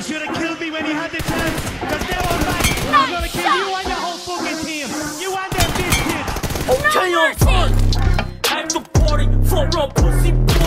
You should have killed me when you had the chance. Because now I'm back. I'm going to kill you and the whole fucking team. You and them bitches. Okay, no I'm mercy. I'm the party for a pussy.